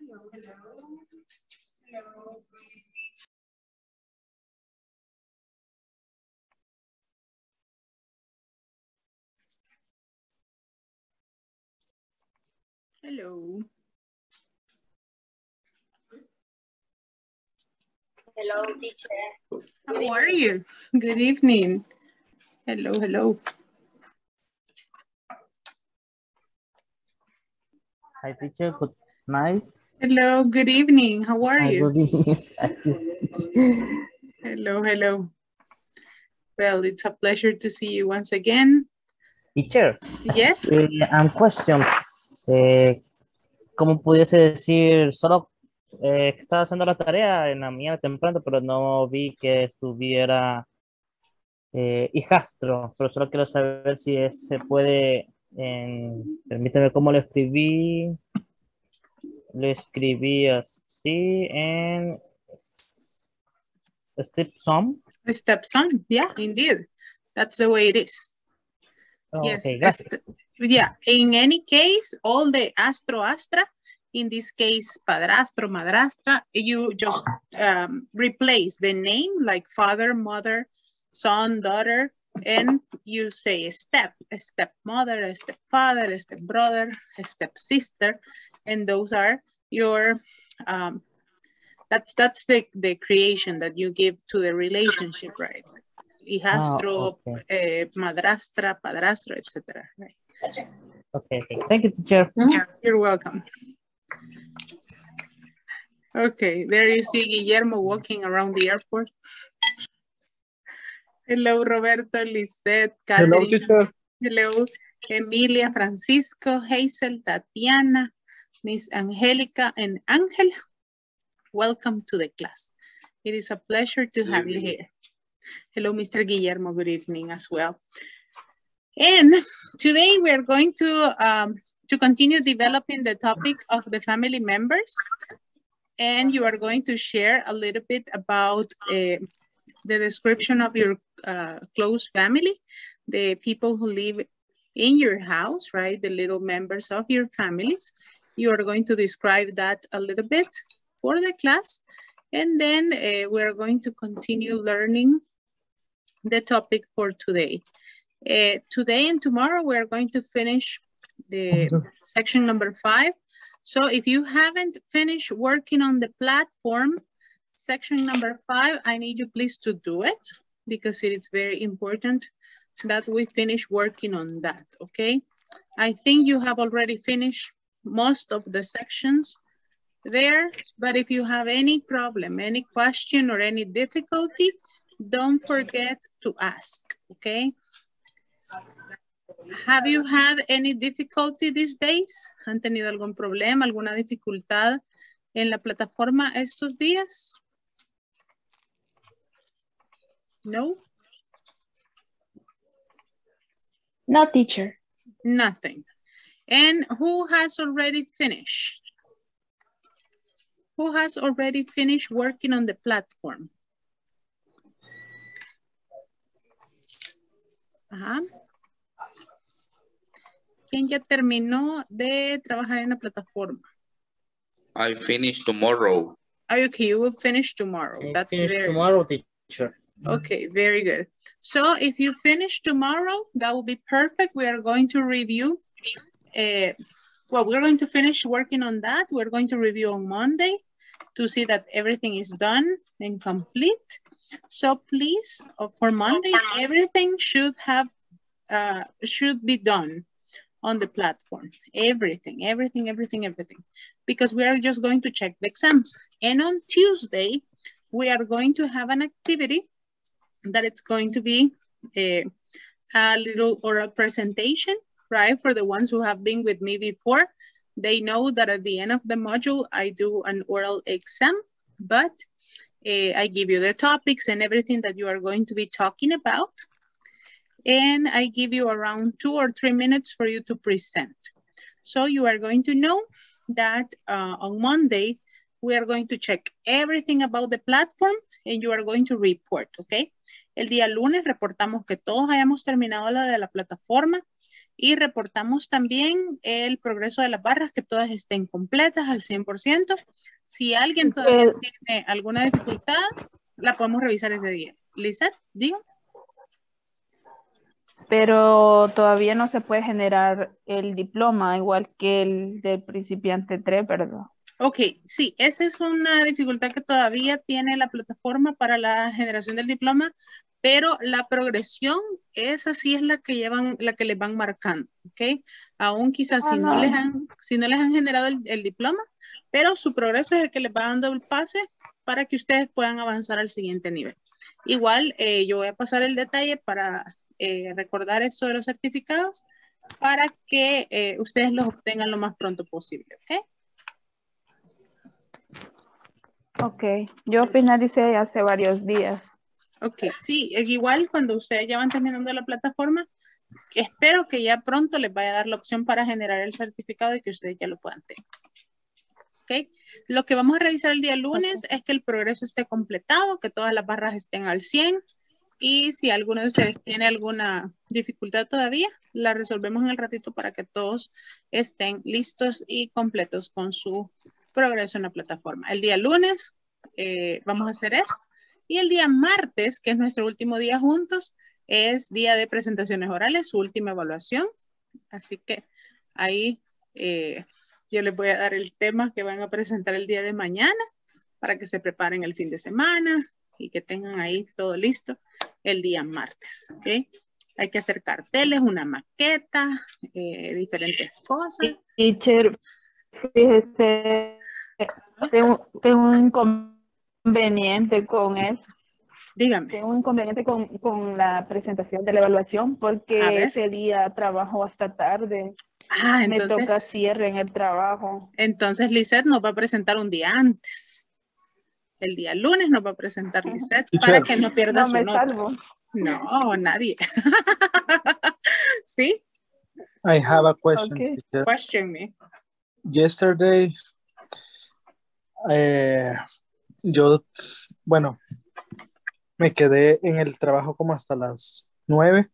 Hello. Hello, teacher. How are you? Good evening. Hello, hello. Hi, teacher. Good night. Hello, good evening. How are Hi, you? good evening. Hello, hello. Well, it's a pleasure to see you once again. teacher, Yes, eh, I'm question. Eh, ¿Cómo pudiese decir solo eh, estaba haciendo la tarea en la mañana temprano, pero no vi que estuviera eh, hijastro, pero solo quiero saber si es- se puede, en, permíteme cómo lo escribí. Lo escribí así en step sum. stepson. Yeah, indeed. That's the way it is. Oh, Yes, gracias. Yeah, in any case, all the astro astra, in this case, padrastro, madrastra, you just um, replace the name like father, mother, son, daughter, and you say step, a stepmother, a stepfather, a stepbrother, a stepsister, and those are your, um, that's that's the, the creation that you give to the relationship, right? Hijastro, okay. eh, madrastra, padrastro, etc. Right? Okay, okay. Thank you, teacher. You're welcome. Okay, there you see Guillermo walking around the airport. Hello, Roberto, Lisette, Hello, teacher. Hello, Emilia, Francisco, Hazel, Tatiana, Miss Angelica, and Angela. Welcome to the class. It is a pleasure to have you here. Hello, Mr. Guillermo. Good evening as well. And today we are going to um, to continue developing the topic of the family members. And you are going to share a little bit about uh, the description of your uh, close family, the people who live in your house, right? The little members of your families. You are going to describe that a little bit for the class. And then uh, we're going to continue learning the topic for today. Uh, today and tomorrow, we're going to finish the section number five. So if you haven't finished working on the platform, section number five, I need you please to do it because it is very important that we finish working on that, okay? I think you have already finished most of the sections there, but if you have any problem, any question or any difficulty, don't forget to ask, okay? Have you had any difficulty these days? ¿Han tenido algún problema, alguna dificultad en la plataforma estos días? No, No, teacher. nothing. And who has already finished? Who has already finished working on the platform? Ajá. ¿Quién ya terminó de trabajar en la plataforma? I finish tomorrow. Ah, Okay, you will finish tomorrow. That's Finish very tomorrow, teacher. Okay, very good. So if you finish tomorrow, that will be perfect. We are going to review. Uh, well, we're going to finish working on that. We're going to review on Monday to see that everything is done and complete. So please, uh, for Monday, everything should have, uh, should be done on the platform. Everything, everything, everything, everything. Because we are just going to check the exams. And on Tuesday, we are going to have an activity that it's going to be a, a little oral presentation, right? For the ones who have been with me before, they know that at the end of the module, I do an oral exam, but uh, I give you the topics and everything that you are going to be talking about. And I give you around two or three minutes for you to present. So you are going to know that uh, on Monday, we are going to check everything about the platform and you are going to report, okay? El día lunes reportamos que todos hayamos terminado la de la plataforma Y reportamos también el progreso de las barras, que todas estén completas al 100%. Si alguien todavía tiene alguna dificultad, la podemos revisar ese día. Lizeth, diga. Pero todavía no se puede generar el diploma, igual que el del principiante 3, ¿verdad? Ok, sí, esa es una dificultad que todavía tiene la plataforma para la generación del diploma, pero la progresión, esa sí es la que llevan, la que les van marcando, ¿ok? Aún quizás si, no. les han, si no les han generado el, el, diploma, pero su progreso es el que les va dando el pase para que ustedes puedan avanzar al siguiente nivel. Igual, eh, yo voy a pasar el detalle para eh, recordar esto de los certificados para que eh, ustedes los obtengan lo más pronto posible, ¿ok? Ok, yo finalicé hace varios días. Ok, sí, igual cuando ustedes ya van terminando la plataforma, espero que ya pronto les vaya a dar la opción para generar el certificado y que ustedes ya lo puedan tener. Ok, lo que vamos a revisar el día lunes es que el progreso esté completado, que todas las barras estén al 100 y si alguno de ustedes tiene alguna dificultad todavía, la resolvemos en el ratito para que todos estén listos y completos con su progreso en la plataforma. El día lunes eh, vamos a hacer eso. Y el día martes, que es nuestro último día juntos, es día de presentaciones orales, su última evaluación. Así que ahí eh, yo les voy a dar el tema que van a presentar el día de mañana para que se preparen el fin de semana y que tengan ahí todo listo el día martes. ¿okay? Hay que hacer carteles, una maqueta, eh, diferentes cosas. Teacher, fíjese, tengo, tengo, un inconveniente con eso. Dígame. Tengo un inconveniente con, con la presentación de la evaluación porque ese día trabajo hasta tarde. Ah, entonces, Me toca cierre en el trabajo. Entonces, Lisette nos va a presentar un día antes. El día lunes nos va a presentar Lisette para que no pierda No su me nota. salvo. No, nadie. ¿Sí? I have a question. Okay. Question me. Yesterday, eh, yo, bueno, me quedé en el trabajo como hasta las nueve,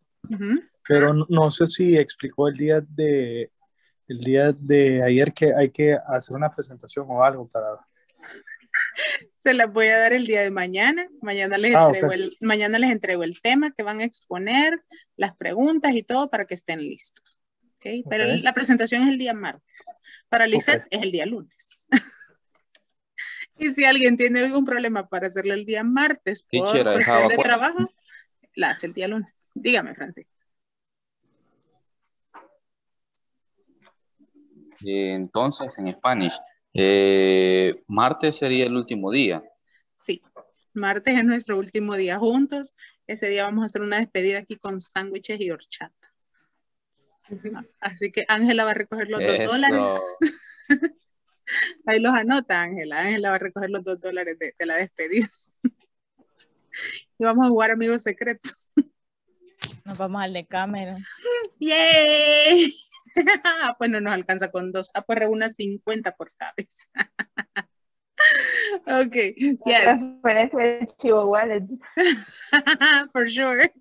pero no, no sé si explicó el día de el día de ayer que hay que hacer una presentación o algo para Se las voy a dar el día de mañana. Mañana les, Ah, entrego el, mañana les entrego el tema que van a exponer, las preguntas y todo para que estén listos. ¿ok? Pero la presentación es el día martes. Para Lisette es el día lunes. y si alguien tiene algún problema para hacerlo el día martes por cuestión de trabajo, la hace el día lunes. Dígame, Francis. Eh, Entonces, en Spanish, eh, martes sería el último día. Sí, martes es nuestro último día juntos. Ese día vamos a hacer una despedida aquí con sándwiches y horchata. Así que Ángela va a recoger los dos dólares. Ahí los anota, Ángela. Ángela va a recoger los dos dólares de, de la despedida. y vamos a jugar amigos secretos. Nos vamos al de cámara. ¡Yay! pues no nos alcanza con dos. Ah, pues reúna 50 por cabeza. ok, yes. For sure.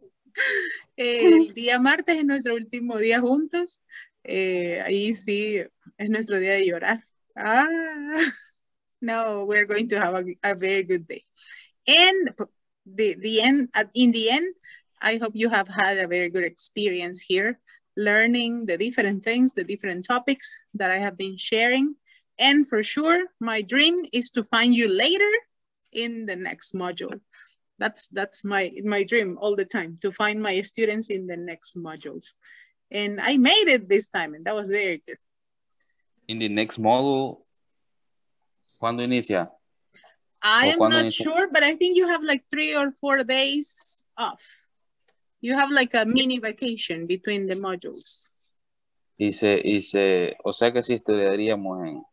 El día martes es nuestro último día juntos. Eh, ahí sí es nuestro día de llorar. Ah, no, we're going to have a, a very good day. And the, the end, in the end, I hope you have had a very good experience here, learning the different things, the different topics that I have been sharing. And for sure, my dream is to find you later in the next module. That's that's my my dream all the time to find my students in the next modules. And I made it this time, and that was very good. In the next module, ¿cuándo inicia? I am not inicia? sure, but I think you have like three or four days off. You have like a mini vacation between the modules. Y se, y se, o sea que sí estudiaríamos en,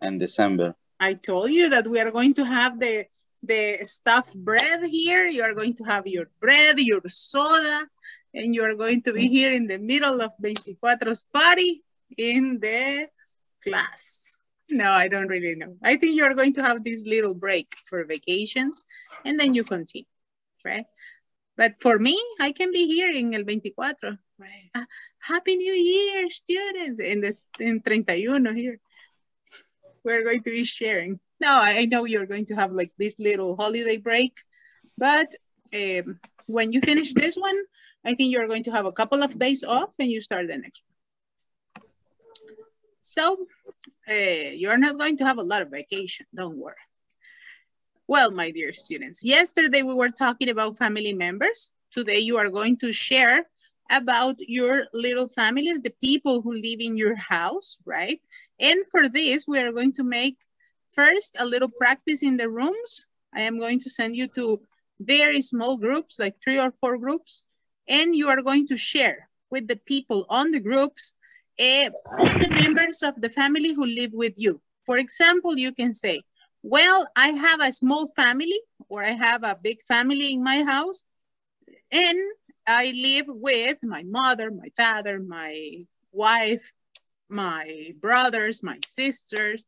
en December. I told you that we are going to have the the stuffed bread here. You are going to have your bread, your soda, and you are going to be mm. here in the middle of 24's party in the class. No, I don't really know. I think you are going to have this little break for vacations and then you continue, right? But for me, I can be here in el 24. Right. Ah, Happy New Year, students. In the in 31 here. We're going to be sharing. Now, I I know you're going to have like this little holiday break, but um, when you finish this one, I think you're going to have a couple of days off and you start the next one. So uh, you're not going to have a lot of vacation, don't worry. Well, my dear students, yesterday we were talking about family members. Today you are going to share about your little families, the people who live in your house, right? And for this, we are going to make first a little practice in the rooms. I am going to send you to very small groups, like three or four groups, and you are going to share with the people on the groups uh, all the members of the family who live with you. For example, you can say, well, I have a small family or I have a big family in my house and I live with my mother, my father, my wife, my brothers, my sisters,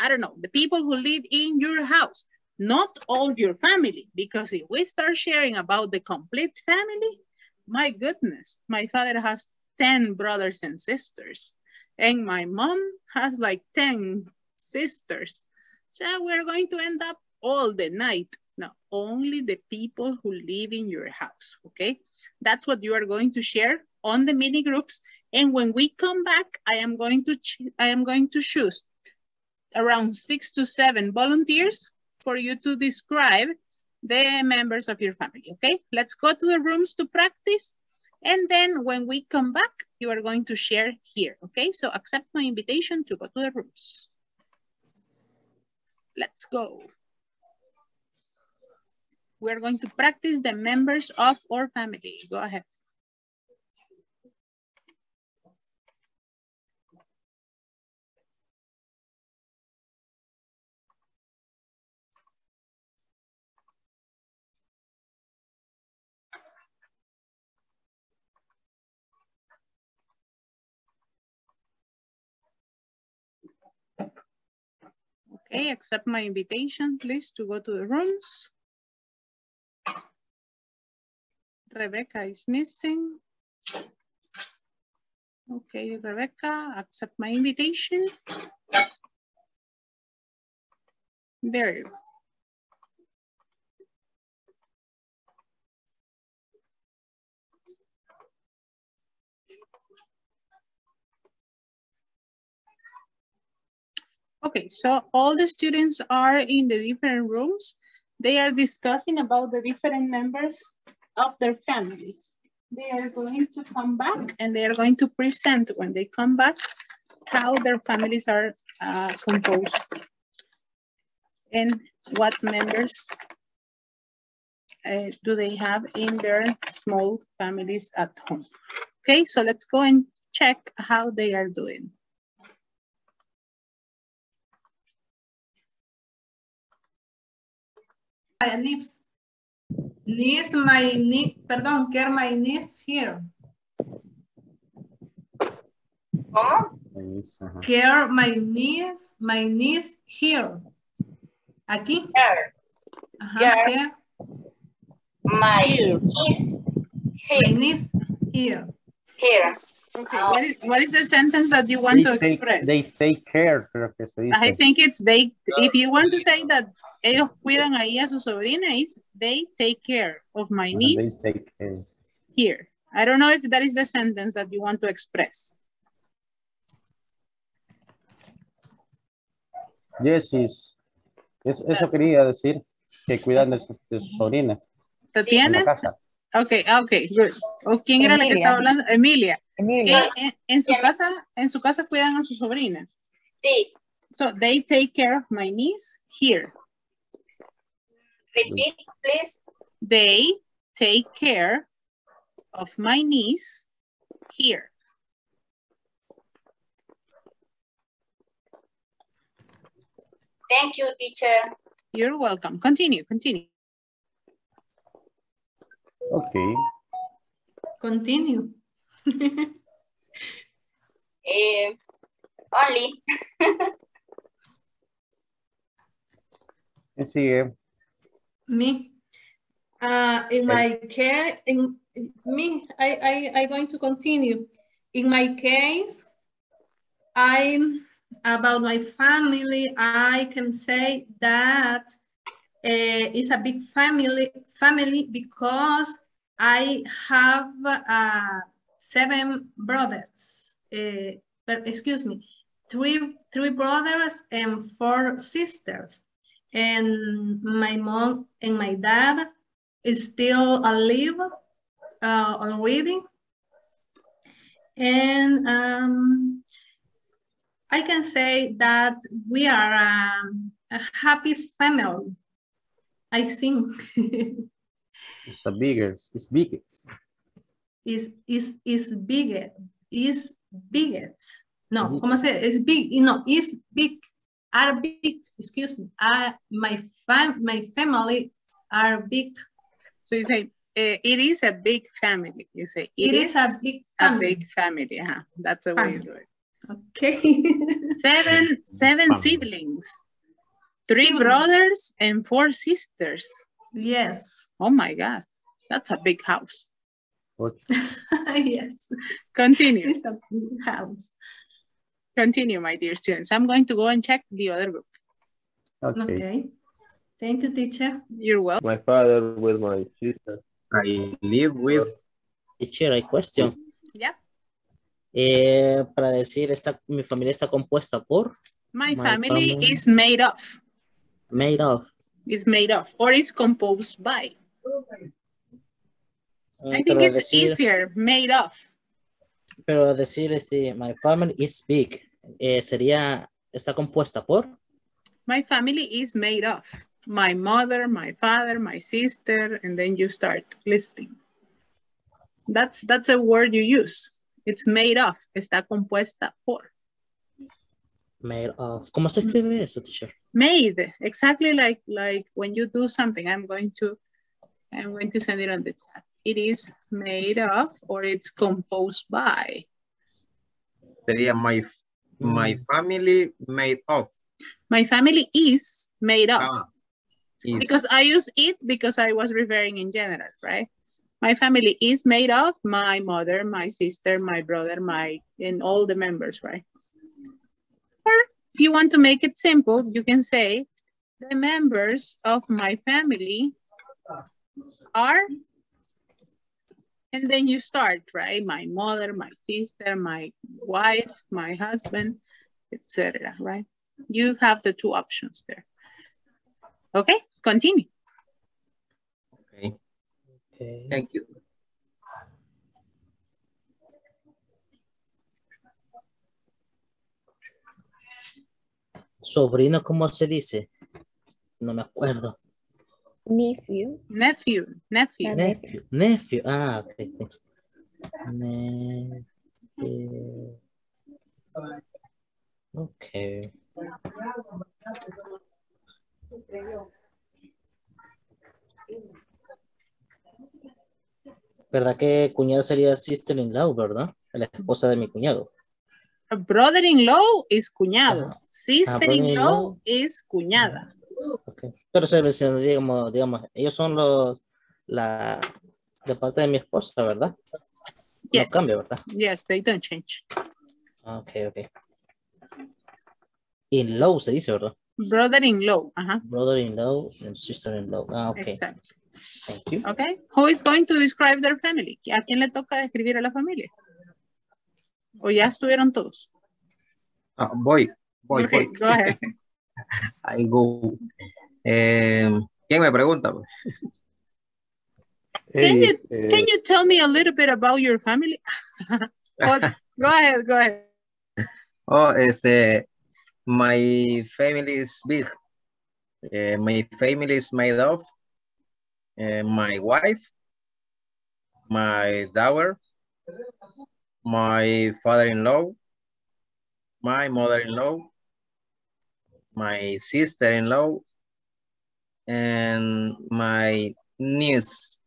I don't know, the people who live in your house, not all your family, because if we start sharing about the complete family, my goodness, my father has 10 brothers and sisters, and my mom has like 10 sisters. So we're going to end up all the night. No, only the people who live in your house, okay? That's what you are going to share on the mini groups. And when we come back, I am going to I am going to choose around six to seven volunteers for you to describe the members of your family, okay? Let's go to the rooms to practice. And then when we come back, you are going to share here, okay? So accept my invitation to go to the rooms. Let's go. We're going to practice the members of our family. Go ahead. Okay, accept my invitation, please, to go to the rooms. Rebecca is missing. Okay, Rebecca, accept my invitation. There you go. Okay, so all the students are in the different rooms. They are discussing about the different members of their families. They are going to come back and they are going to present when they come back how their families are uh, composed and what members uh, do they have in their small families at home. Okay, so let's go and check how they are doing. My niece. Niece, my niece, perdón, care my niece here. ¿Cómo? Care my niece, my niece here. Aquí. Here. Ajá, Care. care My my here. niece here. here. Okay, what is, what is the sentence that you want to take, express? they take care, creo que se dice. I think it's they, if you want to say that ellos cuidan ahí a su sobrina, it's they take care of my Ajá, niece They take care. here. I don't know if that is the sentence that you want to express. Yes, is. Es- eso quería decir, que cuidan de su, de su sobrina en la casa. Okay, okay, good. ¿O quién era la que Emilia. estaba hablando? Emilia. Emilia. En, en- en su casa, en su casa cuidan a su sobrina. Sí. So they take care of my niece here. Repeat, please. They take care of my niece here. Thank you, teacher. You're welcome. Continue, continue. Ok. Continue. Eh, only. ¿Quién sigue? Me. Uh, in my case, in, me, I, I, I going to continue. In my case, I'm about my family, I can say that uh, it's a big family, family because I have uh, seven brothers, uh, but excuse me, three, three brothers and four sisters. And my mom and my dad is still alive uh, on. And um, I can say that we are um, a happy family, I think. It's a bigger, it's biggest. is is is bigger, is biggest no cómo se is big no is big are big excuse me uh, my fam my family are big So you say, uh, it is a big family. You say, it is a big a family big family. huh? That's the way you do it. okay Seven, seven Family. siblings, three Siblings. brothers and four sisters. yes Oh my God, that's a big house. What? yes Continue, it's a big house continue, my dear students. I'm going to go and check the other group. Okay. okay thank you teacher You're welcome. My father with my sister. I live with Teacher, hay question. Yep. Eh, para decir, esta, mi familia está compuesta por, My My family family. is made of, made of. is made of, or is composed by. I think pero it's decir, easier, made of. Pero decir, este, my family is big, eh, sería, está compuesta por, My family is made of my mother, my father, my sister, and then you start listing. That's that's a word you use. It's made of. Está compuesta por. made of. ¿Cómo se escribe eso, teacher? Made. Exactly like like when you do something. I'm going to I'm going to send it on the chat. It is made of or it's composed by. sería my my family made of. My family is made of. Ah, is Because I use it because I was referring in general, right? My family is made of my mother, my sister, my brother, my, and all the members, right? Or if you want to make it simple, you can say the members of my family are, and then you start, right? My mother, my sister, my wife, my husband, etc. right? You have the two options there. Okay, continue. okay. Okay. Thank you. Sobrino, ¿cómo se dice? No me acuerdo. Nephew. Nephew, nephew. Nephew. Nephew. Ah, ok. ok. Nephew. Ok. ¿Verdad que cuñado sería sister-in-law, verdad? La esposa de mi cuñado. A brother-in-law is cuñado. Ajá. Sister-in-law brother-in-law. is cuñada. Ok. Pero se digamos, digamos, ellos son los, la, de parte de mi esposa, ¿verdad? Yes. No cambia, ¿verdad? Yes, they don't change. Ah, Ok, ok. In-law se dice, ¿verdad? Brother-in-law. Ajá. Brother-in-law and sister-in-law. Ah, ok. Exactly. Thank you. Okay. Who is going to describe their family? ¿A quién le toca describir a la familia? ¿O ya estuvieron todos? Ah, voy, voy, Okay, voy. go ahead. I go. Eh, ¿Quién me pregunta? Can you, eh, can you tell me a little bit about your family? Oh, go ahead, go ahead. Oh, este, my family is big. Eh, my family is made of eh, my wife, my daughter, my father-in-law, my mother-in-law, my sister-in-law, and my niece.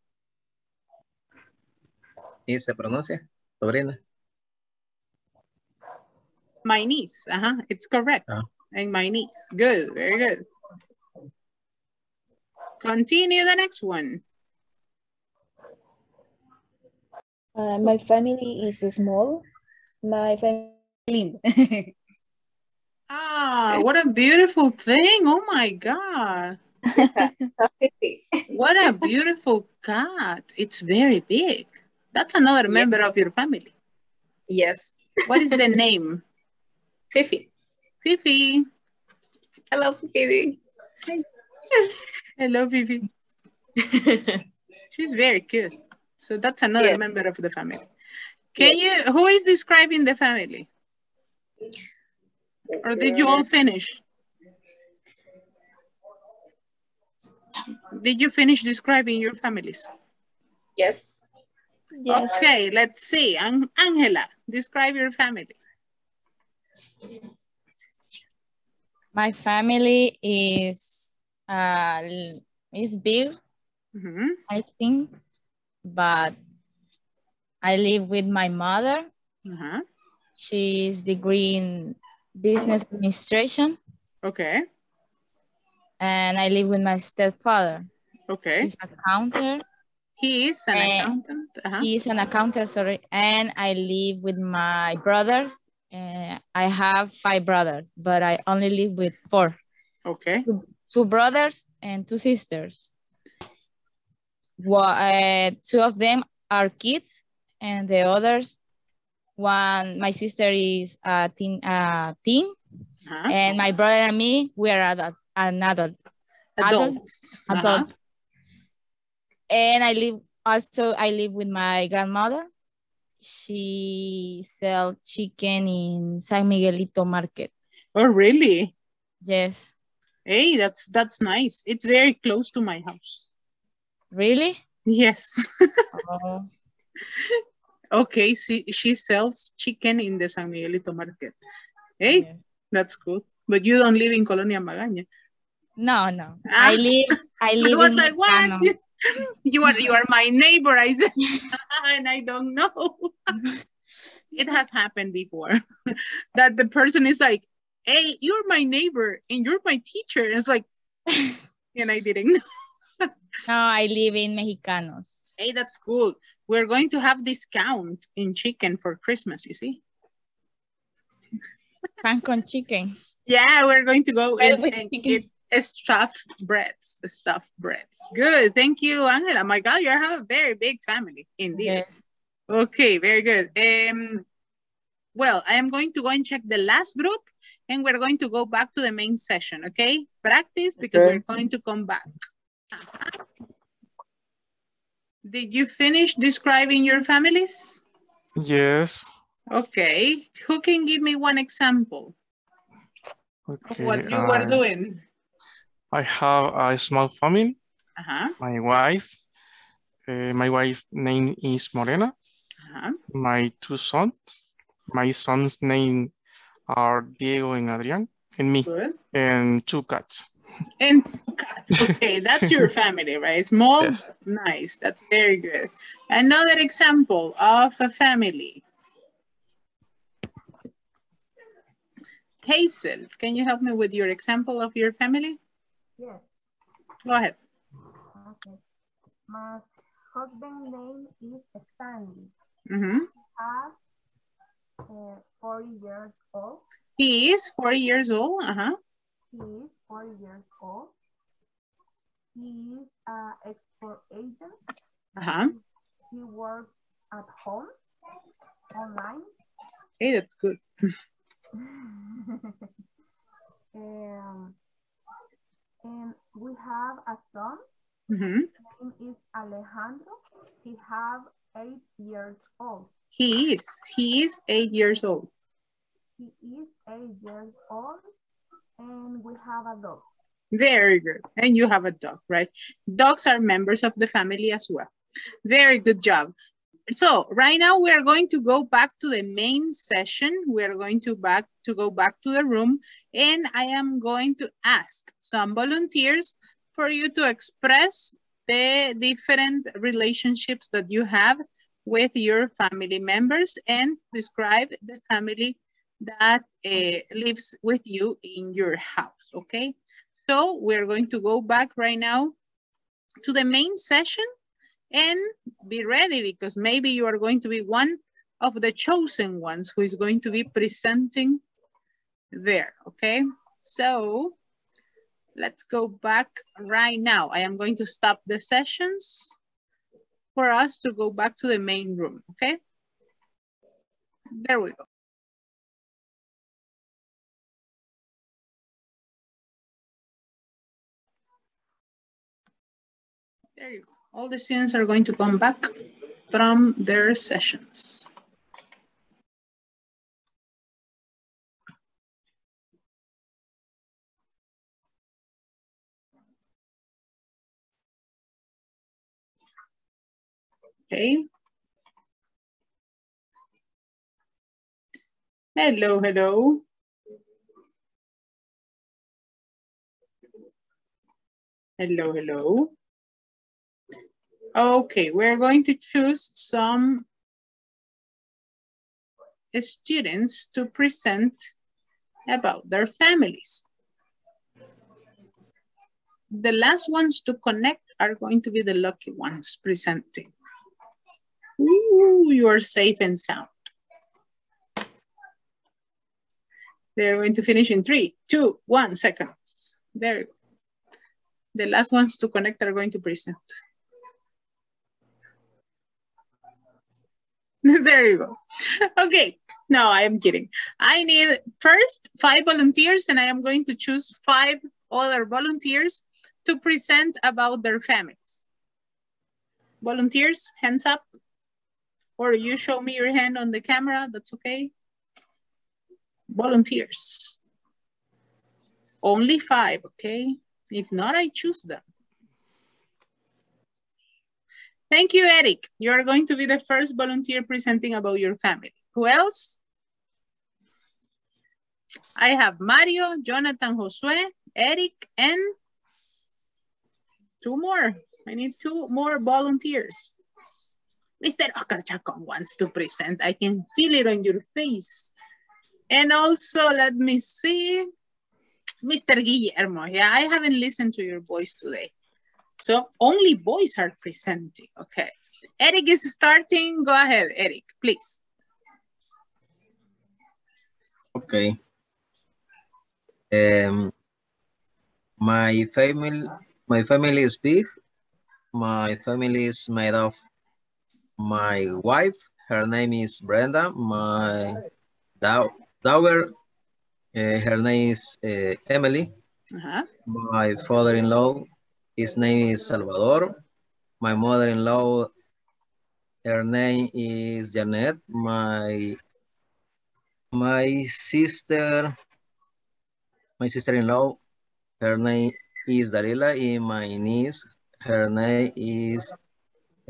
¿Sí se pronuncia? Sobrina. My niece. Uh-huh. It's correct. Ah. And my niece. Good, very good. Continue the next one. Uh, my family is small. My family. Ah, what a beautiful thing. Oh my God. what a beautiful cat. It's very big. That's another member of your family. Yes. What is the name? Fifi. Fifi. Hello, Fifi. Hello, Fifi. She's very cute. So that's another Yeah. member of the family. Can you, who is describing the family? Or did you all finish? Did you finish describing your families? Yes. Okay, let's see. An- Angela, describe your family. My family is uh is big, Mhm. I think, but I live with my mother. Uh-huh. She's degree in business administration, Okay, and I live with my stepfather. okay. He's an accountant. He is an accountant. Uh-huh. He's an accountant, sorry, and I live with my brothers. Uh, I have five brothers, but I only live with four. Okay, Two, two brothers and two sisters. Well, uh, two of them are kids, and the others, one, my sister is a teen, uh, teen uh-huh. and my brother and me, we are adult, an adult. Adults. Uh-huh. Adult. And I live also I live with my grandmother. She sells chicken in San Miguelito market. Oh, really? Yes. Hey, that's that's nice. It's very close to my house. Really? Yes. Oh, okay, she, she sells chicken in the San Miguelito market. Hey, yeah. that's good. But you don't live in Colonia Magaña. No, no. Ah. I live I I live was in like, what? Mexicano. You are you are my neighbor, I said, and I don't know. it has happened before that the person is like, "Hey, you're my neighbor and you're my teacher." And it's like, and I didn't. No, I live in Mejicanos. Hey, that's cool. We're going to have discount in chicken for Christmas. You see? Pan con chicken. Yeah, we're going to go and, and get stuffed breads. Stuffed breads. Good. Thank you, Angela. My God, you have a very big family indeed. Yes. Okay, very good. Um, well, I am going to go and check the last group and we're going to go back to the main session, okay? Practice because Okay. we're going to come back. Did you finish describing your families? Yes. Okay, who can give me one example of Okay. what you were doing? I have a small family. Uh-huh, My wife. uh, my wife name is Morena. uh-huh. My two sons. My sons' name are Diego and Adrian, and me, Good. and two cats. And cat. Okay, that's your family, right? Small, Yes. nice. That's very good. Another example of a family. Hazel, can you help me with your example of your family? Yes. Go ahead. Okay. My husband name is Stanley. Mhm. Has uh, 40 years old. He is 40 years old. Uh-huh. He is 40 years old. He is an export agent. Uh-huh. He works at home, online. Hey, that's good. um, and we have a son. Mhm. His name is Alejandro. He have eight years old. He is. He is eight years old. He is eight years old, and we have a dog. Very good. And you have a dog, right? Dogs are members of the family as well. Very good job. So right now we are going to go back to the main session. We are going to back to go back to the room and I am going to ask some volunteers for you to express the different relationships that you have with your family members and describe the family that uh, lives with you in your house, okay? So we're going to go back right now to the main session And be ready because maybe you are going to be one of the chosen ones who is going to be presenting there, okay? So let's go back right now. I am going to stop the sessions for us to go back to the main room, okay? There we go. There you go. All the students are going to come back from their sessions. Okay. Hello, hello. Hello, hello. Okay, we're going to choose some students to present about their families. The last ones to connect are going to be the lucky ones presenting. Ooh, you are safe and sound. They're going to finish in three, two, one seconds. There. The last ones to connect are going to present. there you go. Okay, no, I am kidding. I need first five volunteers and I am going to choose five other volunteers to present about their families. Volunteers, hands up. Or you show me your hand on the camera, that's okay. Volunteers. Only five, okay? If not, I choose them. Thank you, Eric. You are going to be the first volunteer presenting about your family. Who else? I have Mario, Jonathan, Josue, Eric, and two more. I need two more volunteers. Mr. Oscar Chacon wants to present. I can feel it on your face. And also, let me see. Mr. Guillermo, yeah, I haven't listened to your voice today. So only boys are presenting, okay. Eric is starting, go ahead, Eric, please. Okay. Um, my family, my family is big. My family is made of my wife. Her name is Brenda. My da daughter, uh, her name is uh, Emily. Uh -huh. My father-in-law, his name is Salvador. My mother-in-law, her name is Janet. My my sister, my sister-in-law, her name is Dalila, and my niece, her name is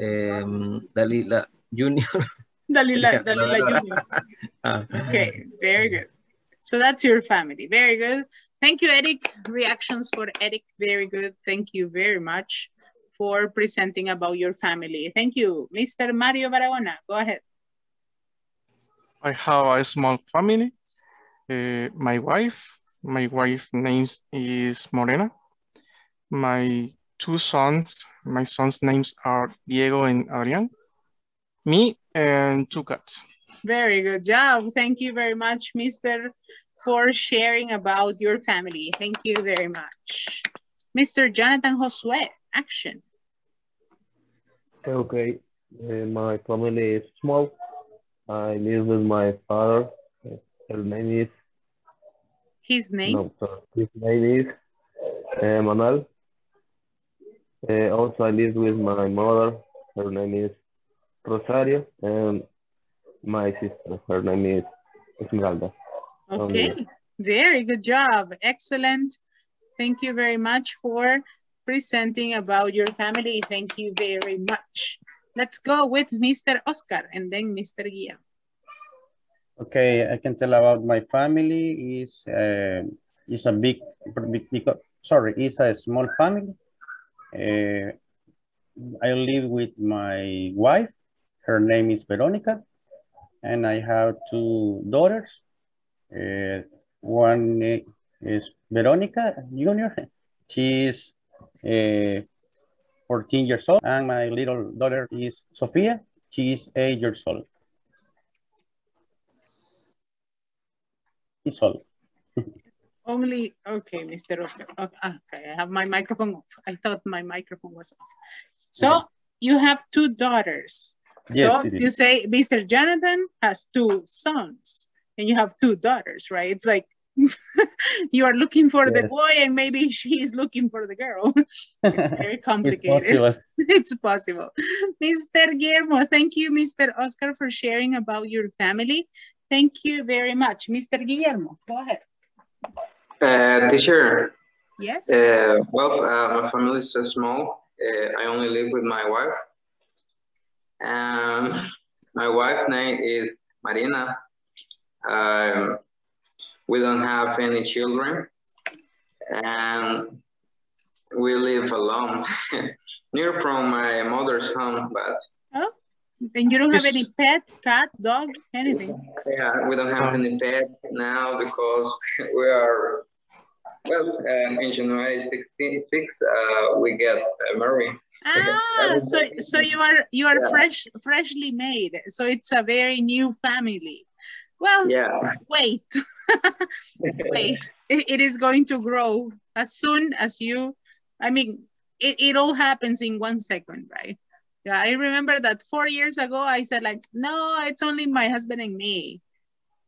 um, Dalila Junior. Dalila, Dalila Junior. okay, very good. So that's your family. Very good. Thank you, Eric. Reactions for Eric. Very good. Thank you very much for presenting about your family. Thank you. Mr. Mario Barahona, go ahead. I have a small family. Uh, my wife, my wife name is Morena. My two sons, my sons' names are Diego and Adrian. Me and two cats. Very good job. Thank you very much, Mr. for sharing about your family. Thank you very much. Mr. Jonathan Josue, action. Okay, uh, my family is small. I live with my father. Her name is. His name? No, sorry. His name is uh, Manuel. Uh, also, I live with my mother. Her name is Rosario, and my sister. Her name is Esmeralda. Okay, very good job. Excellent. Thank you very much for presenting about your family. Thank you very much. Let's go with Mr. Oscar and then Mr. Guia. Okay, I can tell about my family. is uh, is a big, big, big, sorry, it's a small family. Uh, I live with my wife. Her name is Veronica, and I have two daughters. Uh, one is Veronica Junior. She's uh, 14 years old, and my little daughter is Sophia. She is eight years old. It's all. Only, okay, Mr. Oscar. Okay, okay, I have my microphone off. I thought my microphone was off. So you have two daughters. Yes, so you say Mr. Jonathan has two sons and you have two daughters, right? It's like you are looking for the boy and maybe she's looking for the girl. Very It's complicated. possible. it's possible. Mr. Guillermo, thank you, Mr. Oscar, for sharing about your family. Thank you very much. Mr. Guillermo, go ahead. Uh, teacher, Yes? uh, well, uh, my family is so small. Uh, I only live with my wife. Um, my wife's name is Marina. Um, we don't have any children, and we live alone, near from my mother's home. But Oh, and you don't have any pet, cat, dog, anything? yeah, we don't have any pet now because we are well um, in January 16th, uh, we get uh, married. Ah, so so you are you are Yeah. fresh freshly made. So it's a very new family. Well, Yeah. wait, wait. It, it is going to grow as soon as you. I mean, it, it all happens in one second, right? Yeah, I remember that four years ago I said like, no, it's only my husband and me,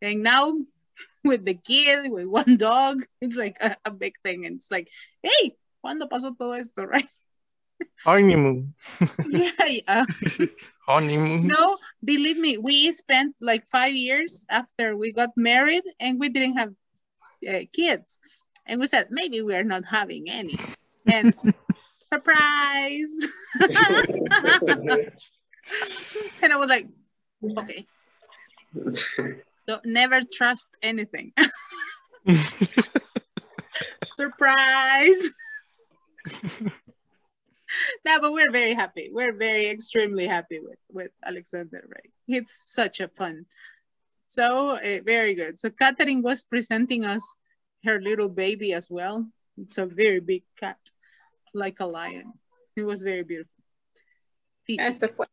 and now with the kid, with one dog, it's like a, a big thing. And it's like, hey, ¿cuándo pasó todo esto, right? Honeymoon. yeah, yeah. Honeymoon. No, believe me, we spent like five years after we got married and we didn't have uh, kids. And we said, maybe we are not having any. And surprise. and I was like, okay. So never trust anything. surprise. no, but we're very happy. We're very extremely happy with with Alexander, right? It's such a fun. So uh, very good. So Catherine was presenting us her little baby as well. It's a very big cat, like a lion. It was very beautiful. That's the point.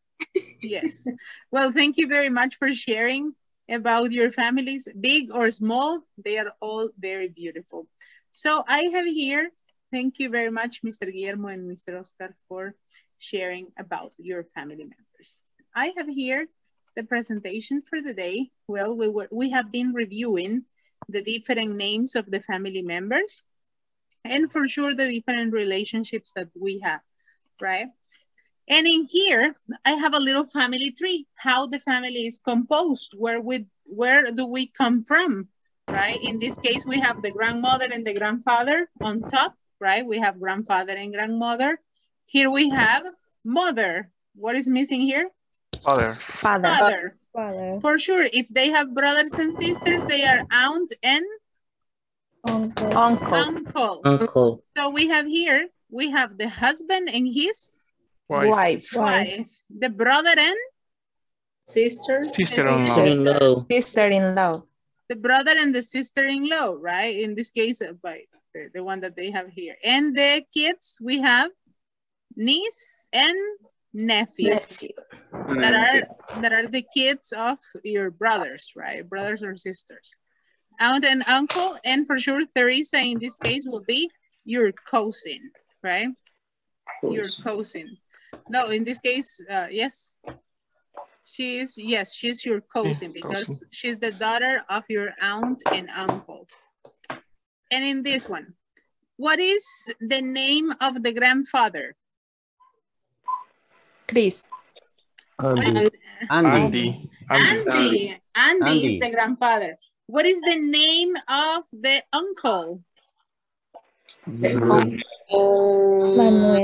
yes. Well, thank you very much for sharing about your families, big or small. They are all very beautiful. So I have here, thank you very much, Mr. Guillermo and Mr. Oscar, for sharing about your family members. I have here the presentation for the day. Well, we, were, we have been reviewing the different names of the family members and for sure the different relationships that we have, right? And in here, I have a little family tree, how the family is composed, where we, where do we come from, right? In this case, we have the grandmother and the grandfather on top, right? We have grandfather and grandmother. Here we have mother. What is missing here? Father. Father. Father. Father. For sure, if they have brothers and sisters, they are aunt and Uncle. Uncle. uncle. Uncle. So we have here, we have the husband and his Wife. Wife. wife, the brother and Sister. Sister-in-law. Sister-in-law. Sister-in-law. the brother and the sister-in-law, right? In this case, uh, by the, the one that they have here. And the kids, we have niece and nephew, Nephew. that are that are the kids of your brothers, right? Brothers or sisters. Aunt and uncle, and for sure Teresa in this case will be your cousin, right? Your cousin. No, in this case, uh, yes. She is, yes, she's your cousin because she's the daughter of your aunt and uncle. And in this one, what is the name of the grandfather? Chris. Andy. Andy. Andy. Andy. Andy. Andy is the grandfather. What is the name of the uncle? Manuel.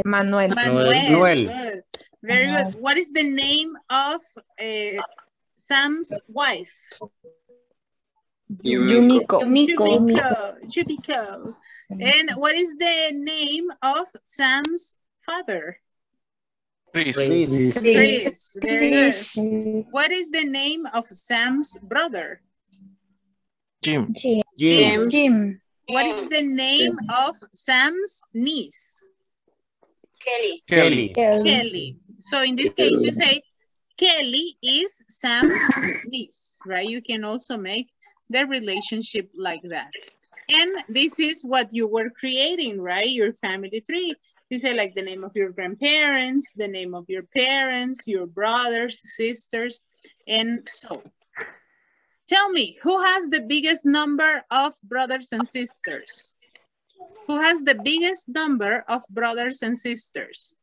Manuel. Manuel. Manuel. Good. Very good. What is the name of uh, Sam's wife? Yumiko. Yumiko. Yumiko. And what is the name of Sam's father? Chris. Chris. Chris. Very good. Chris. What is the name of Sam's brother? Jim. Jim. Jim. Jim. What is the name of Sam's niece? Kelly. Kelly. Kelly. So in this case, you say Kelly is Sam's niece, right? You can also make the relationship like that. And this is what you were creating, right? Your family tree. You say like the name of your grandparents, the name of your parents, your brothers, sisters, and so. Tell me, who has the biggest number of brothers and sisters? Who has the biggest number of brothers and sisters?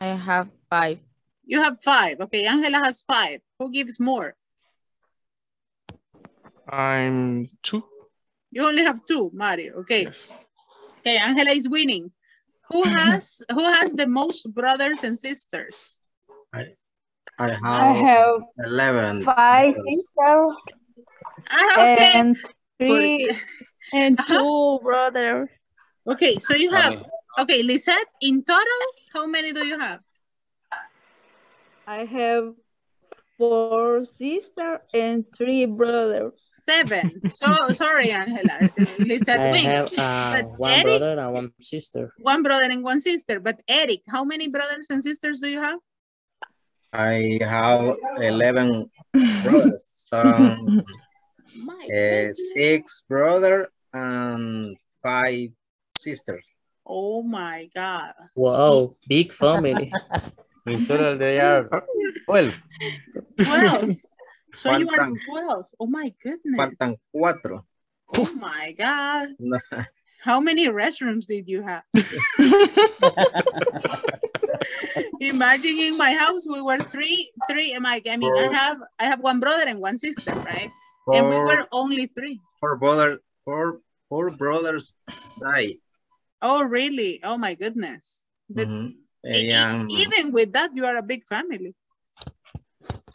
I have five. You have five. Okay, Angela has five. Who gives more? I'm two. You only have two, Mario. Okay. Okay, Angela is winning. Who has who has the most brothers and sisters? I have, I have 11. five sisters Ah, okay. and three and two brothers. Okay, so you have okay, Lisette, in total, how many do you have? I have four sisters and three brothers. Seven. So sorry, Angela. Lisette I wins. have uh, one Eric- brother and one sister. One brother and one sister. But Eric, how many brothers and sisters do you have? I have 11 brothers. Um, uh, six brother and five sisters. Oh my God. Wow, big family. In total, they are 12. 12. So you are Faltan. 12. Oh my goodness. Faltan cuatro. Oh my God. How many restrooms did you have? Imagine in my house we were three, three. Am I? I mean, I have, I have one brother and one sister, right? And we were only three. four brother, four, four brothers died. Oh, really? Oh my goodness. But mm-hmm. e- e- And even with that, you are a big family.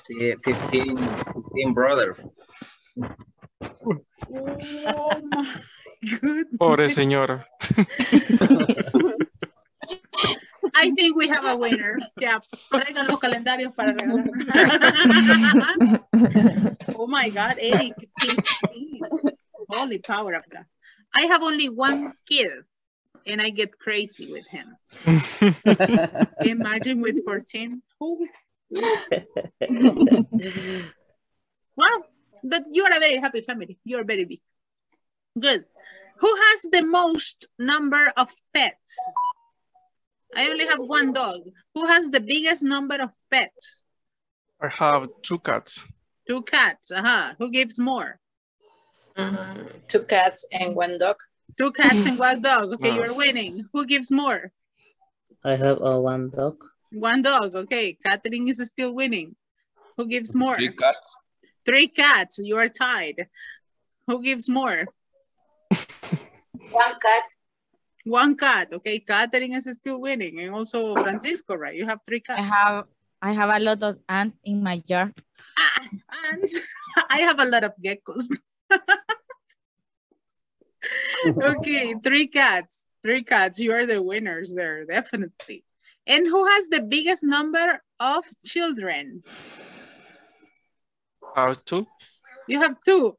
Sí, 15, 15 brothers. Oh my goodness. Pobre señora. I think we have a winner. Ya, traigan los calendarios para regalar. oh my God, Eric. 15. Holy power of God. I have only one kid and I get crazy with him. Imagine with 14. Ooh. Well, but you are a very happy family. You're very big. Good. Who has the most number of pets? I only have one dog. Who has the biggest number of pets? I have two cats. Two cats. Uh-huh. Who gives more? Mhm. Two cats and one dog. Two cats and one dog. Okay, Wow. you're winning. Who gives more? I have uh, one dog. One dog. Okay, Catherine is still winning. Who gives more? Three cats. Three cats. You are tied. Who gives more? One cat. One cat. Okay, Catherine is still winning. And also Francisco, right? You have three cats. I have I have a lot of ants in my yard. And I have a lot of geckos. okay, three cats. Three cats. You are the winners there, definitely. And who has the biggest number of children? Have two. You have two.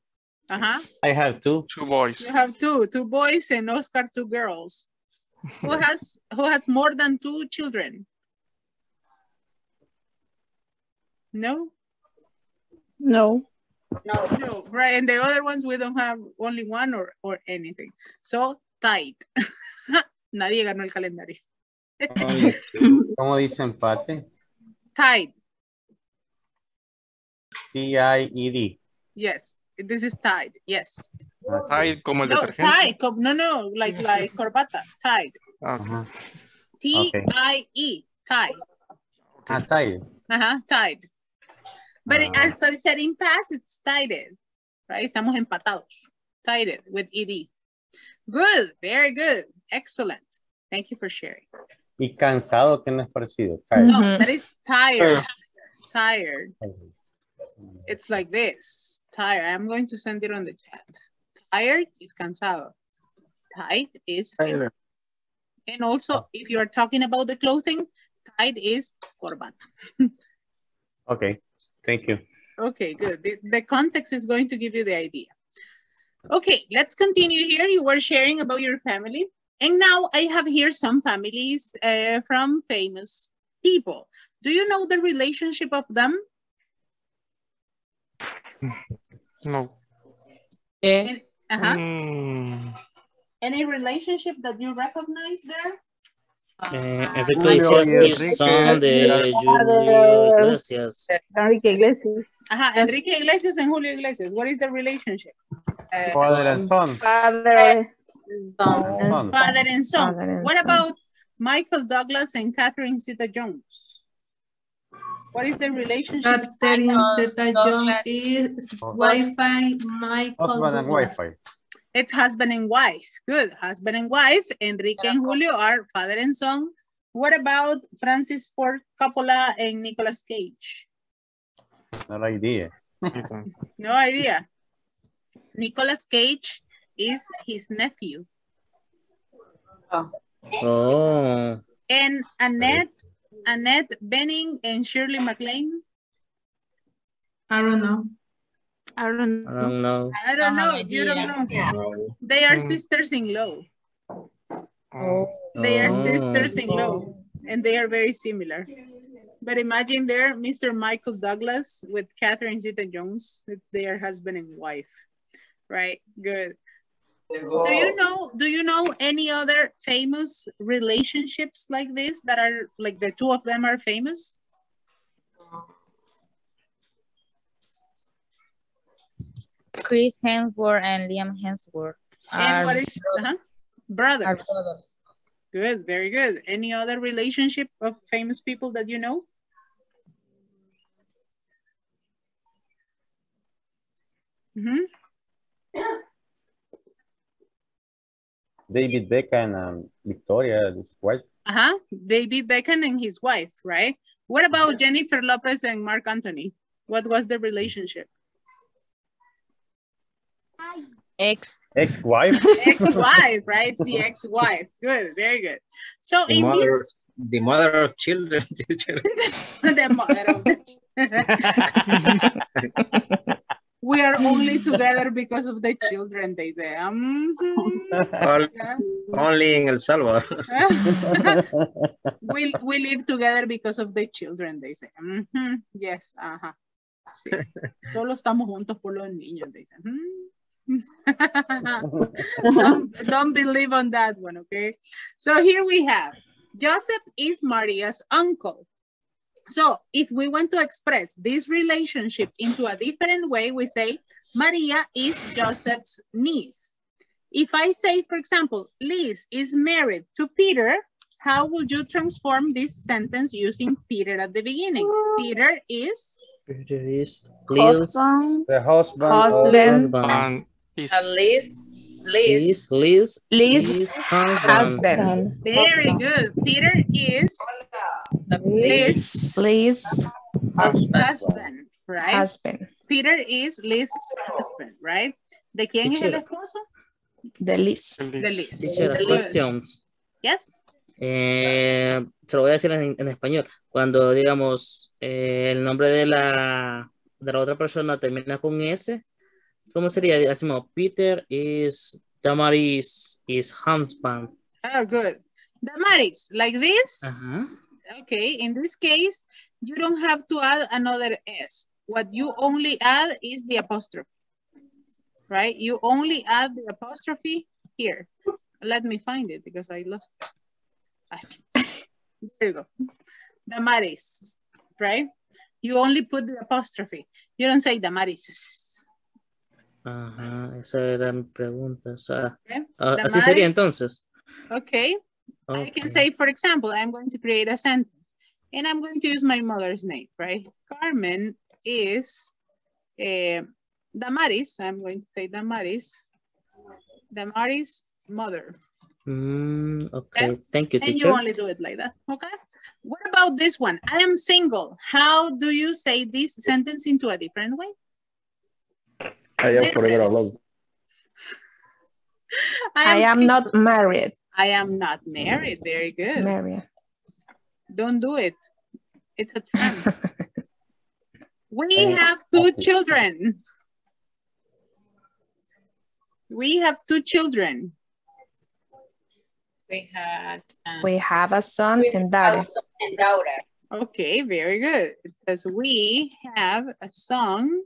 Uh-huh. I have two. Two boys. You have two. Two boys and Oscar, two girls. Who has who has more than two children? No? No. No. No, right. And the other ones we don't have only one or, or anything. So tight. Nadie ganó el calendario. Only- ¿Cómo dice empate? Tied. T-I-E-D. Yes. This is tied. Yes. Tied como el No, detergente. tied. co- No, no, like like corbata. Tied. Okay. T I E. Tied. Ah, tied. Uh-huh. Tied. But it, Ah. as I said in past, it's tied. Right? Estamos empatados. Tied with ED. Good. Very good. Excellent. Thank you for sharing. Y cansado, que no es parecido. Tired. No, that is tired. Tired. It's like this. Tired. I'm going to send it on the chat. Tired is cansado. Tied is. And also, ah. if you are talking about the clothing, tied is corbata. Okay, thank you. Okay, good. The, the context is going to give you the idea. Okay, let's continue here. You were sharing about your family. And now I have here some families uh, from famous people. Do you know the relationship of them? No. And- uh-huh. Mm, Any relationship that you recognize there? Eh, Enrique Julio Iglesias Enrique. son de Padre. Julio Iglesias. Enrique Iglesias. Ajá, Enrique Iglesias and Julio Iglesias. What is the relationship? Uh, Father and son. Padre. Son. father and son. Father and what son. about Michael Douglas and Catherine Zeta-Jones? What is the relationship? Catherine Michael Zeta-Jones is Wi-Fi, Michael Husband and Douglas. Wi-Fi. It's husband and wife. Good. Husband and wife. Enrique and Julio are father and son. What about Francis Ford Coppola and Nicolas Cage? No idea. ito. No idea. Nicolas Cage is his nephew. Oh, And Annette, Annette Bening and Shirley MacLaine. I don't know. I don't I don't know. I don't know. You don't idea. know. They are Mm. sisters-in-law. Oh, They are Oh. sisters-in-law, and they are very similar. But imagine there, Mr. Michael Douglas with Catherine Zeta-Jones, with their husband and wife, right? Good. Do you know? Do you know any other famous relationships like this that are like the two of them are famous? Chris Hemsworth and Liam Hemsworth. And are what is uh-huh, brothers? brothers. Good, very good. Any other relationship of famous people that you know? Mhm. David Beckham and Victoria, his wife. Uh-huh. David Beckham and his wife, right? What about Jennifer Lopez and Marc Anthony? What was the relationship? Ex. Ex-wife. Ex-wife, right? It's the ex-wife. Good, very good. So The in mother, the mother of children. the mother of the we are only together because of the children, they say. Mhm. All- Yeah. only in El Salvador. we, we live together because of the children, they say. Mhm. Yes, ajá. Sí. Solo estamos juntos por los niños, they say. Mhm. don't, don't believe on that one, okay? So here we have, Joseph is Maria's uncle. So if we want to express this relationship into a different way, we say Maria is Joseph's niece. If I say, for example, Liz is married to Peter, how would you transform this sentence using Peter at the beginning? Peter is Peter is Liz. Husband. The husband. Husband. Husband. is Uh, Liz, Liz, Liz. Liz. Liz, Liz husband. husband. very good. Peter is Liz Liz, husband, right? husband. Peter is Liz's husband, right? ¿De quién es el Teacher. esposo? The Liz. De Liz. Teacher, Good. questions. Yes. Eh, se lo voy a decir en, en español. Cuando digamos eh, el nombre de la, de la otra persona termina con S, ¿cómo sería? Decimos Peter is Damaris is husband. Oh, good. Damaris, like this? Okay, in this case, you don't have to add another S. What you only add is the apostrophe, right? You only add the apostrophe here. Let me find it because I lost it. Ah, There you go. Damaris, right? You only put the apostrophe. You don't say Damaris. Ajá, esa era mi pregunta. O sea, Okay? ah, así sería entonces. Okay. I can say, for example, I'm going to create a sentence and I'm going to use my mother's name, right? Carmen is uh, Damaris. I'm going to say Damaris. Damaris' mother. Mm, Okay. ok, thank you, And teacher. you only do it like that, okay? What about this one? I am single. How do you say this sentence into a different way? I am forever alone. I am single. not married. I am not married. Very good. Married. Don't do it. It's a trend. we have two children. We have two children. We had. um, We have a son and daughter. son and daughter. Okay, very good. Because we have a son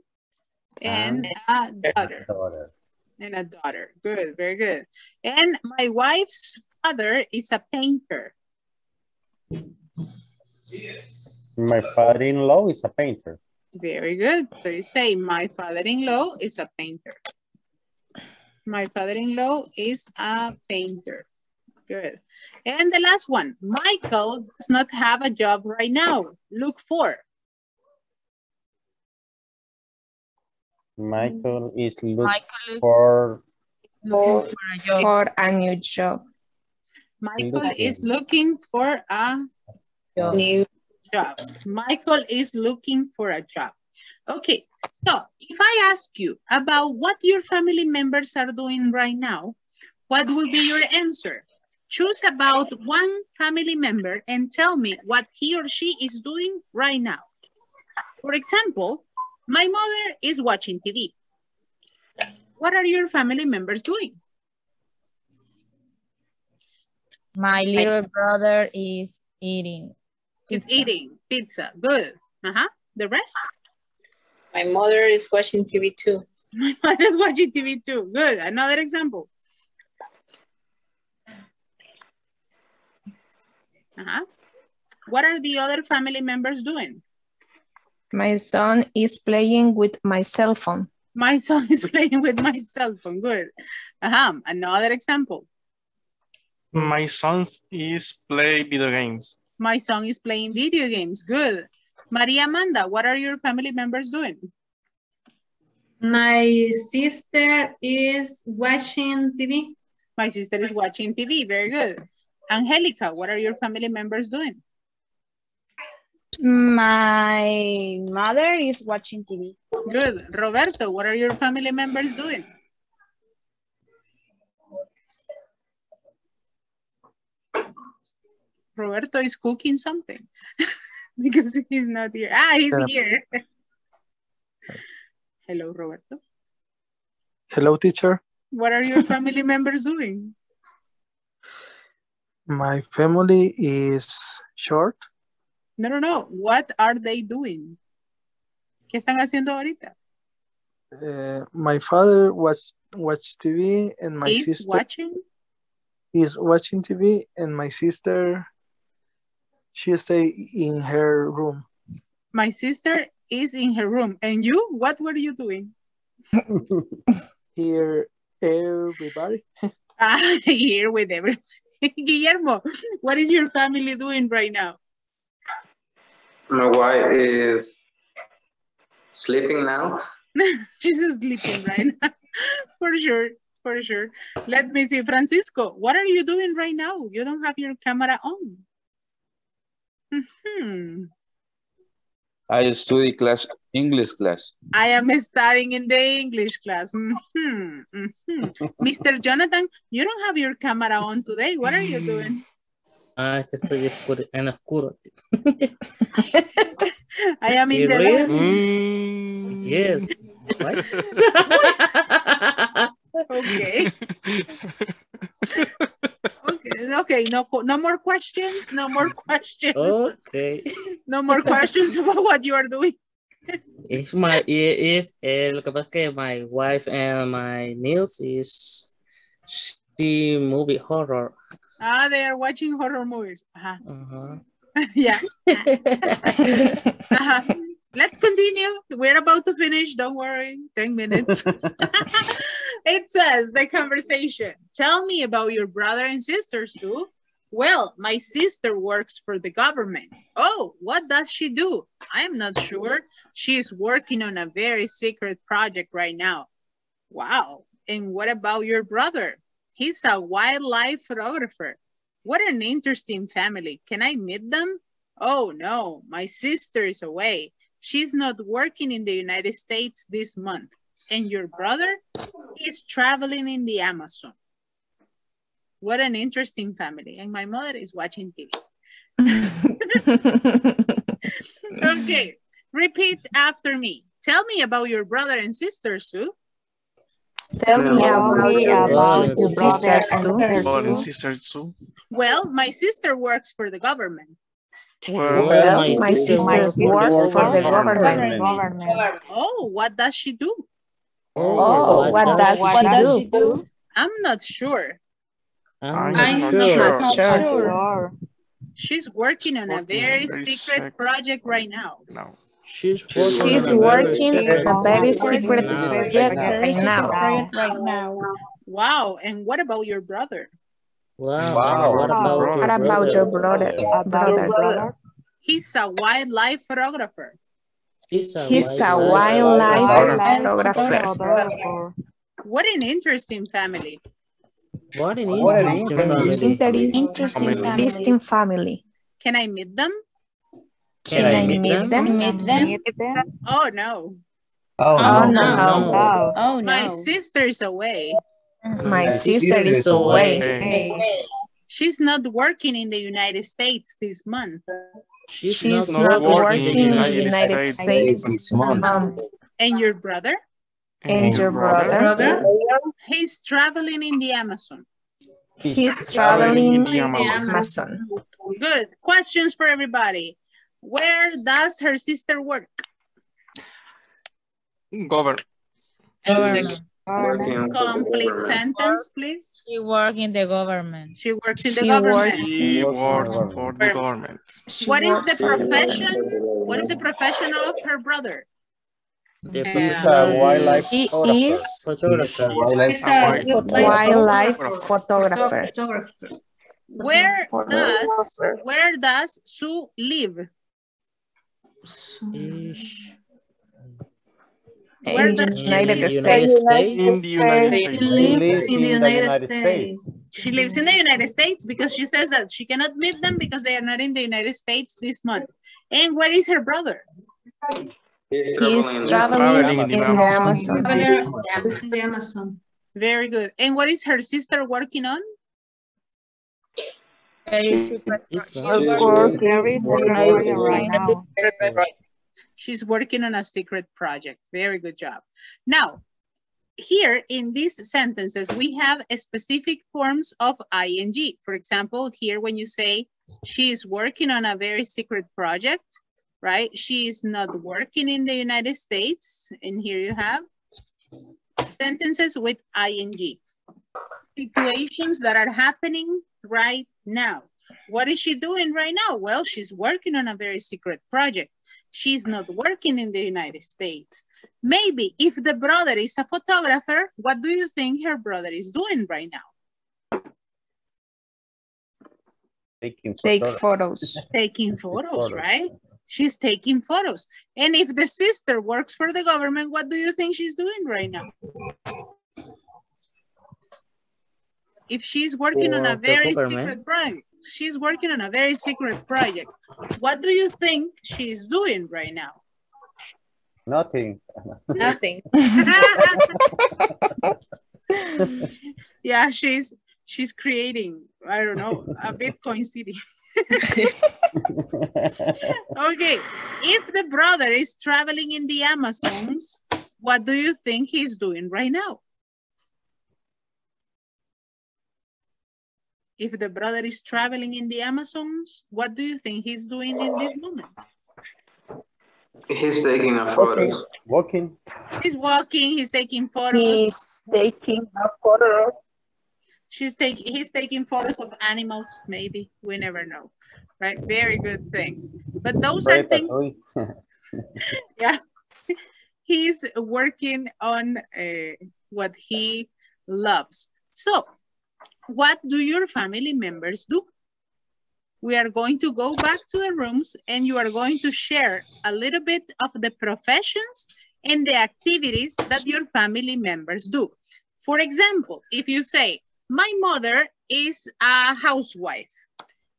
and a daughter. Daughter. And a daughter. Good, very good. And my wife's father is a painter. My father-in-law is a painter. Very good. So you say, my father-in-law is a painter. My father-in-law is a painter. Good. And the last one, Michael does not have a job right now. Look for. Michael is looking Michael is for looking for a job. For a new job. Michael is looking for a New job. Michael is looking for a job. Okay, so if I ask you about what your family members are doing right now, what will be your answer? Choose about one family member and tell me what he or she is doing right now. For example, my mother is watching TV. What are your family members doing? My little brother is eating. It's eating pizza. Good. Uh-huh. The rest? My mother is watching TV too. My mother is watching TV too. Good. Another example. Uh-huh. What are the other family members doing? My son is playing with my cell phone. My son is playing with my cell phone. Good. Uh-huh. Another example. My son is play video games. My son is playing video games. Good. Maria Amanda, what are your family members doing? My sister is watching TV. My sister is watching TV. Very good. Angelica, what are your family members doing? My mother is watching TV. Good. Roberto, what are your family members doing? Roberto is cooking something because he's not here. Ah, he's Yeah. here. Hello, Roberto. Hello, teacher. What are your family members doing? My family is short. No, no, no. What are they doing? ¿Qué están haciendo ahorita? Uh, my father watch watch TV and my is sister watching? is watching TV and my sister she stay in her room. My sister is in her room. And you? What were you doing? Here everybody. Ah, here with everybody. Guillermo, what is your family doing right now? My wife is sleeping now. She's just sleeping right now. for sure, for sure. Let me see. Francisco, what are you doing right now? You don't have your camera on. Mhm. I study class, English class. I am studying in the English class. Mhm, mhm. Mr. Jonathan, you don't have your camera on today. What are you doing? Ah, que estoy oscuro- en oscuro. I am in the Serious? lab. Yes. What? Okay. Okay, okay, no, no more questions, no more questions. Okay. No more questions about what you are doing. It's my it is eh, lo que pasa es que my wife and my niece is she movie horror. Ah, they are watching horror movies. Uh-huh. Uh-huh. yeah. Uh-huh. Let's continue. We're about to finish. Don't worry. 10 minutes. it says the conversation. Tell me about your brother and sister, Sue. Well, my sister works for the government. Oh, what does she do? I'm not sure. She's working on a very secret project right now. Wow. And what about your brother? He's a wildlife photographer. What an interesting family. Can I meet them? Oh no, my sister is away. She's not working in the United States this month. And your brother is traveling in the Amazon. What an interesting family. And my mother is watching TV. okay, repeat after me. Tell me about your brother and sister, Sue. Tell me about your Brother brother, and sister, sister. too. Brother and sister too. Well, my sister works for the government. Well, Well, my sister works for the government. Oh, what does she do? Oh, oh what does she do? I'm not sure. I'm I'm not not sure. sure. She's working on a very secret project right now. No. She's She's working on a very secret project right now. right now. Wow, and what about your brother? Wow. Wow. What about your What about your brother? Brother. He's a wildlife photographer. He's a He's a wildlife wildlife photographer. What an interesting family. What an What an interesting family. Interesting, Interesting family. interesting family. Can I meet them? Can I meet them? Meet them? Oh no. Oh, oh no. Oh, oh, oh no. My sister's away. My sister is away. Hey, She's not working in the United States this month. She's, She's not, not working in the United States this month. And your brother? And your brother? He's traveling in the Amazon. He's traveling in the the Amazon. Amazon. Good. Questions for everybody. Where does her sister work? govern. Government. Complete sentence, please. She works in the government. She works in the She government. She works for the government. What is the profession? What is the profession of her brother? The He's a wildlife He photographer. is photographer. She's a wildlife photographer. photographer. Where does where does Sue live? Ish. Where In the does she United In the States. United States. In the United She States. lives lives in the United States. She lives in the United States because she says that she cannot meet them because they are not in the United States this month. And where is her brother? He's Traveling traveling in in the the Amazon. In the Amazon. Very good. And what is her sister working on? Very secret. This She one. work- right now. She's working on a secret project. Very good job. Now, here in these sentences, we have a specific forms of ing. For example, here when you say she is working on a very secret project, right? She is not working in the United States. And here you have sentences with ing. Situations that are happening right now. What is she doing right now? Well, she's working on a very secret project. She's not working in the United States. Maybe if the brother is a photographer, what do you think her brother is doing right now? Taking Take photos. Taking photos, photos. right? She's taking photos. And if the sister works for the government, what do you think she's doing right now? If she's working on a very secret project, she's working on a very secret project. What do you think she's doing right now? Nothing. Nothing. yeah, she's she's creating, I don't know, a Bitcoin city. Okay, if the brother is traveling in the Amazons, what do you think he's doing right now? If the brother is traveling in the Amazons, what do you think he's doing in this moment? He's taking a photo. Walking. He's walking, he's taking photos. He's taking a photo. She's taking, he's taking photos of animals, maybe, we never know, right? Very good things. But those are things, yeah. He's working on uh, what he loves. So what do your family members do? We are going to go back to the rooms and you are going to share a little bit of the professions and the activities that your family members do. For example, if you say, my mother is a housewife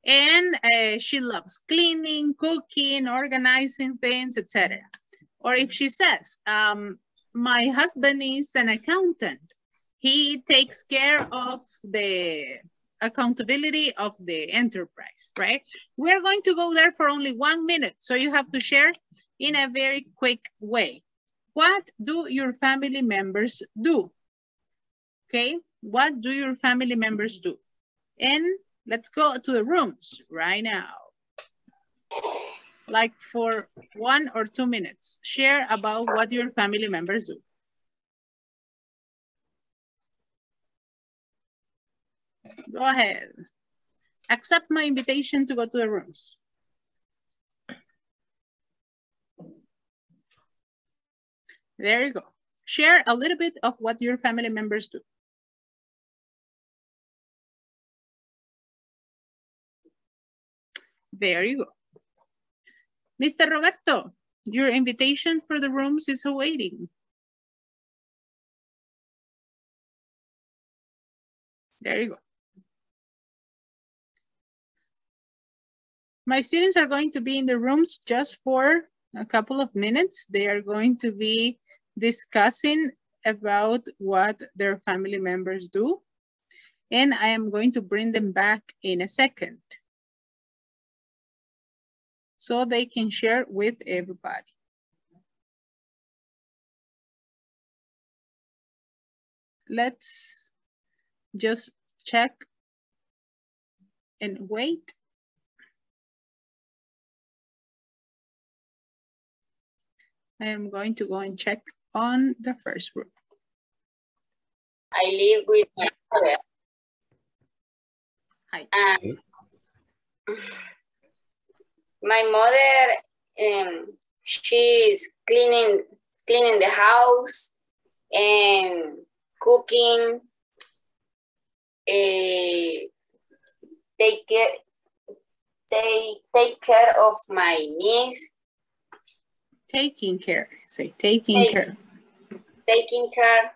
and uh, she loves cleaning, cooking, organizing things, etc. Or if she says, um, my husband is an accountant. He takes care of the accountability of the enterprise, right? We're going to go there for only one minute. So you have to share in a very quick way. What do your family members do? Okay, what do your family members do? And let's go to the rooms right now. Like for one or two minutes, share about what your family members do. Go ahead. Accept my invitation to go to the rooms. There you go. Share a little bit of what your family members do. There you go. Mr. Roberto, your invitation for the rooms is awaiting. There you go. My students are going to be in the rooms just for a couple of minutes. They are going to be discussing about what their family members do. And I am going to bring them back in a second. So they can share with everybody. Let's just check and wait. I am going to go and check on the first group. I live with my mother. Hi. Um, my mother, um, she's cleaning cleaning the house and cooking. Uh, take care. They take care of my niece. Taking care. Say taking Take- care. Taking care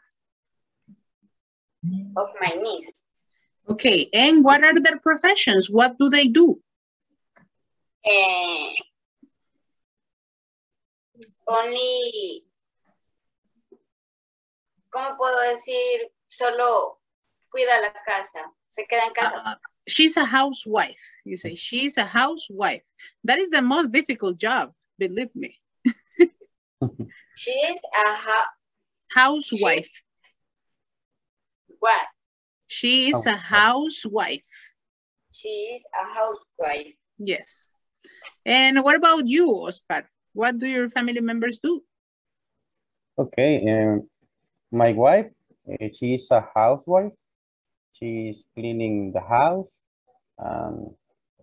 of my niece. Okay, and what are their professions? What do they do? Eh, only, ¿cómo puedo decir? Solo cuida la casa, se queda en casa. Uh, she's a housewife. You say she's a housewife. That is the most difficult job, believe me. She is a ha Housewife. what? She is a housewife. She is a housewife. Yes. And what about you, Oscar? What do your family members do? Okay, um, my wife, uh, she is a housewife. She is cleaning the house, and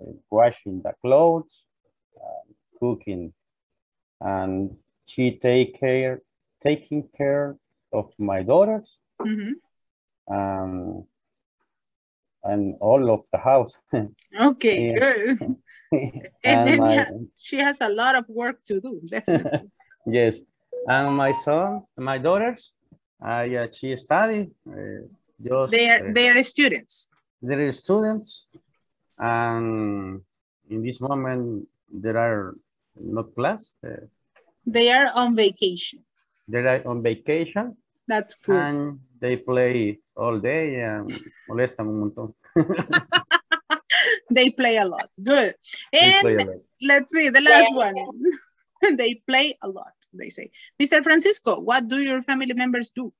uh, washing the clothes, uh, cooking, and she take care, taking care of my daughters, Mhm. um, and all of the house. Okay, Yeah. good. And and then my, she has a lot of work to do, definitely. yes, and my son, my daughters, uh, yeah, she study. Uh, just, They uh, are they are students. they are students and in this moment there are not class uh, They are on vacation. they are on vacation That's good. and they play all day and molestan un montón They play a lot. Good. They play a And lot. let's see the last one. they play a lot, they say. Mr. Francisco, what do your family members do?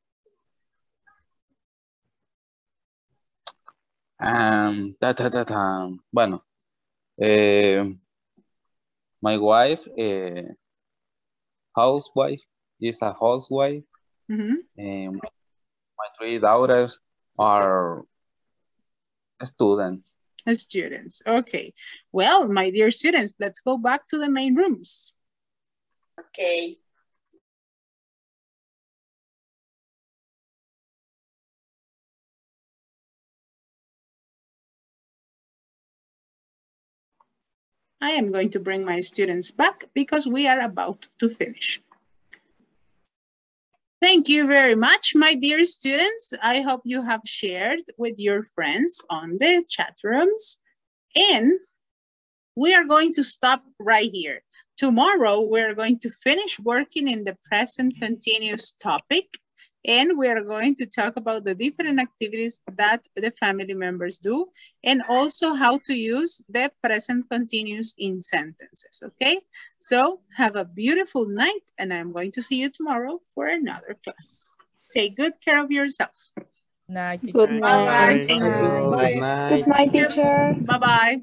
Um, ta, ta, ta, ta. Bueno, eh, my wife, eh, housewife, is a housewife. Mhm. and my, my three daughters are students. Students. Okay. Well, my dear students, let's go back to the main rooms. Okay. I am going to bring my students back because we are about to finish. Thank you very much, my dear students. I hope you have shared with your friends on the chat rooms. And we are going to stop right here. Tomorrow, we're going to finish working in the present continuous topic. And we are going to talk about the different activities that the family members do and also how to use the present continuous in sentences, okay? So have a beautiful night and I'm going to see you tomorrow for another class. Take good care of yourself. Night. Good night. Bye-bye. Good night. Good night, teacher. Bye-bye.